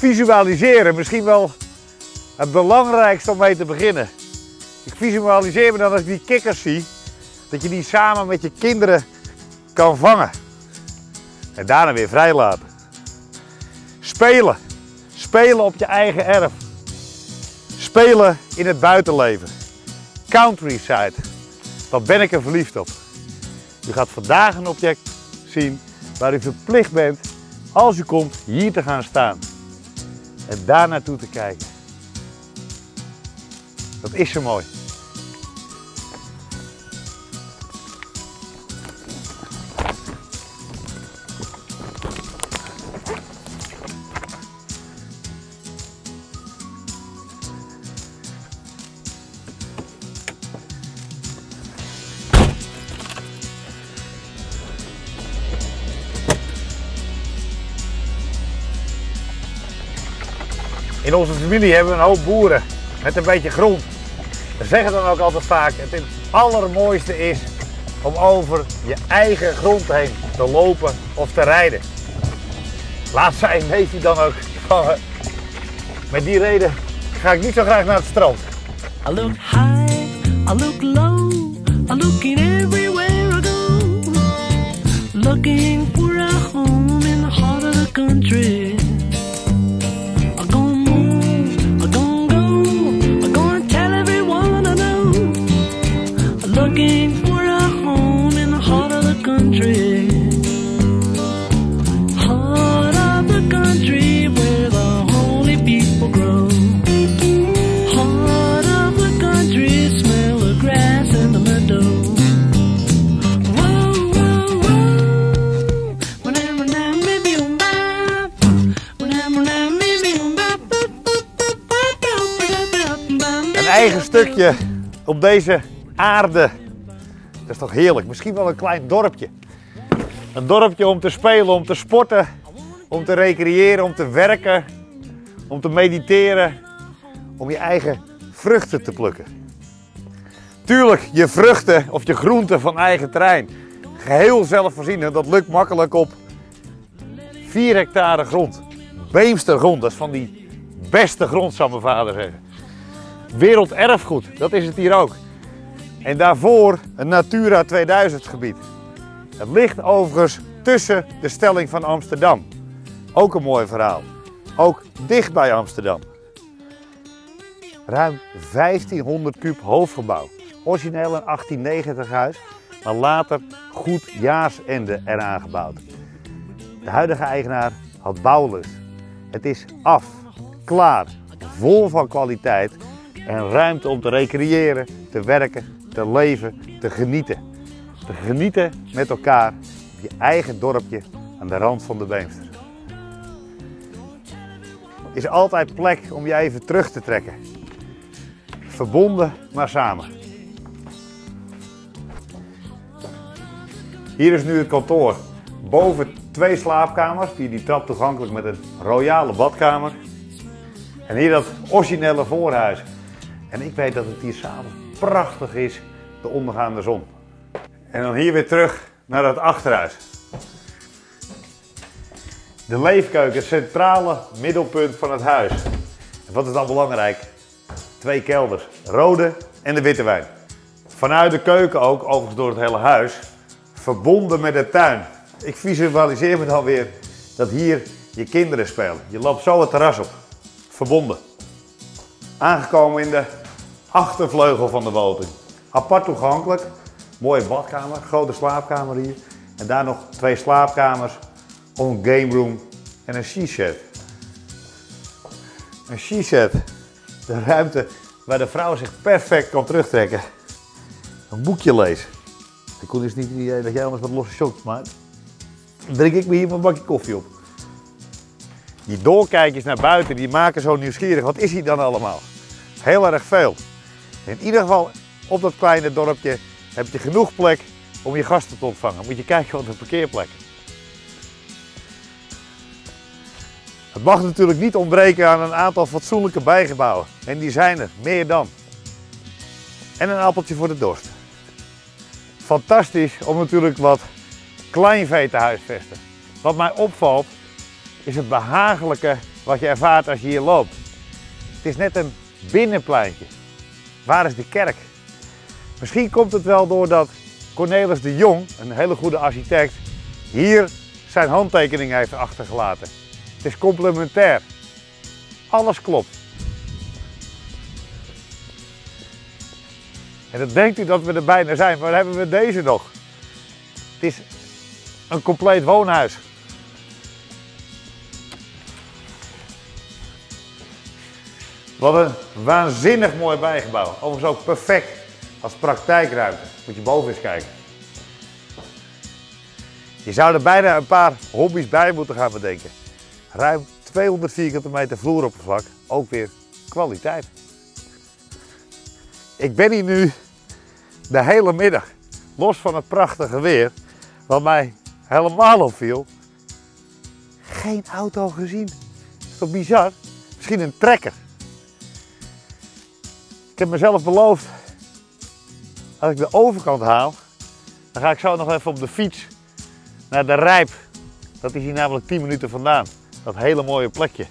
visualiseren misschien wel het belangrijkste om mee te beginnen. Ik visualiseer me dan als ik die kikkers zie, dat je die samen met je kinderen kan vangen. En daarna weer vrijlaten. Spelen. Spelen op je eigen erf. Spelen in het buitenleven. Countryside. Daar ben ik er verliefd op. U gaat vandaag een object zien waar u verplicht bent, als u komt, hier te gaan staan. En daar naartoe te kijken. Dat is zo mooi. In onze familie hebben we een hoop boeren met een beetje grond. We zeggen dan ook altijd vaak, het allermooiste is om over je eigen grond heen te lopen of te rijden. Laat zijn hij dan ook. Met die reden ga ik niet zo graag naar het strand. I look high, I look low, everywhere I go. Looking for home in country. Eigen stukje op deze aarde. Dat is toch heerlijk. Misschien wel een klein dorpje. Een dorpje om te spelen, om te sporten, om te recreëren, om te werken, om te mediteren, om je eigen vruchten te plukken. Tuurlijk, je vruchten of je groenten van eigen terrein. Geheel zelfvoorzienend, dat lukt makkelijk op 4 hectare grond. Beemstergrond, dat is van die beste grond, zou mijn vader zeggen. Werelderfgoed, dat is het hier ook. En daarvoor een Natura 2000 gebied. Het ligt overigens tussen de stelling van Amsterdam. Ook een mooi verhaal. Ook dicht bij Amsterdam. Ruim 1500 kuub hoofdgebouw. Origineel een 1890 huis, maar later goed jaarsende eraan gebouwd. De huidige eigenaar had bouwlust. Het is af, klaar, vol van kwaliteit en ruimte om te recreëren, te werken, te leven, te genieten. Te genieten met elkaar op je eigen dorpje aan de rand van de Beemster. Is altijd plek om je even terug te trekken. Verbonden, maar samen. Hier is nu het kantoor. Boven twee slaapkamers, via die trap toegankelijk met een royale badkamer. En hier dat originele voorhuis. En ik weet dat het hier s'avonds prachtig is, de ondergaande zon. En dan hier weer terug naar het achterhuis. De leefkeuken, centrale middelpunt van het huis. En wat is dan belangrijk? Twee kelders, rode en de witte wijn. Vanuit de keuken ook, overigens door het hele huis, verbonden met de tuin. Ik visualiseer me dan weer dat hier je kinderen spelen. Je loopt zo het terras op, verbonden. Aangekomen in de achtervleugel van de woning. Apart toegankelijk, mooie badkamer, grote slaapkamer hier. En daar nog twee slaapkamers, een game room en een she-set. Een she-set, de ruimte waar de vrouw zich perfect kan terugtrekken. Een boekje lezen. Ik kon dus niet idee dat jij anders wat losse shots maakt. Drink ik me hier mijn bakje koffie op. Die doorkijkjes naar buiten, die maken zo nieuwsgierig. Wat is hier dan allemaal? Heel erg veel. In ieder geval op dat kleine dorpje heb je genoeg plek om je gasten te ontvangen. Moet je kijken wat een parkeerplek. Het mag natuurlijk niet ontbreken aan een aantal fatsoenlijke bijgebouwen. En die zijn er, meer dan. En een appeltje voor de dorst. Fantastisch om natuurlijk wat kleinvee te huisvesten. Wat mij opvalt is het behagelijke wat je ervaart als je hier loopt. Het is net een binnenpleintje. Waar is de kerk? Misschien komt het wel doordat Cornelis de Jong, een hele goede architect, hier zijn handtekening heeft achtergelaten. Het is complementair. Alles klopt. En dan denkt u dat we er bijna zijn, maar hebben we deze nog. Het is een compleet woonhuis. Wat een waanzinnig mooi bijgebouw. Overigens ook perfect als praktijkruimte. Moet je boven eens kijken. Je zou er bijna een paar hobby's bij moeten gaan bedenken. Ruim 200 vierkante meter vloeroppervlak, ook weer kwaliteit. Ik ben hier nu de hele middag, los van het prachtige weer, wat mij helemaal opviel. Geen auto gezien. Dat is toch bizar? Misschien een trekker. Ik heb mezelf beloofd, als ik de overkant haal, dan ga ik zo nog even op de fiets naar de Rijp. Dat is hier namelijk 10 minuten vandaan. Dat hele mooie plekje.